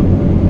up.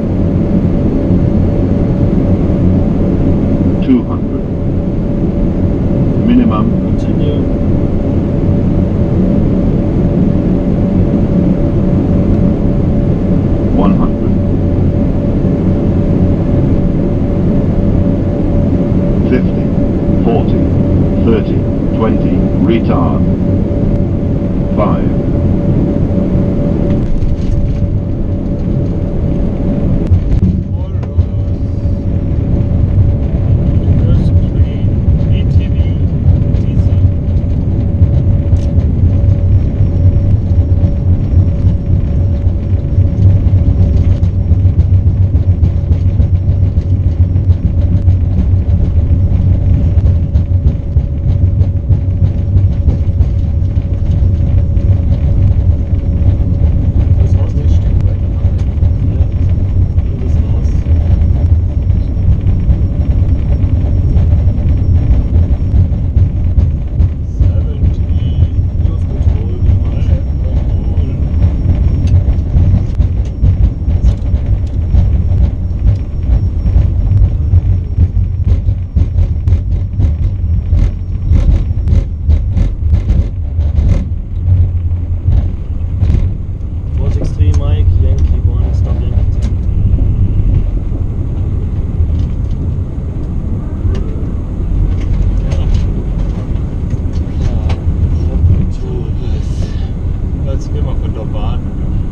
jetzt gehen von der Bahn.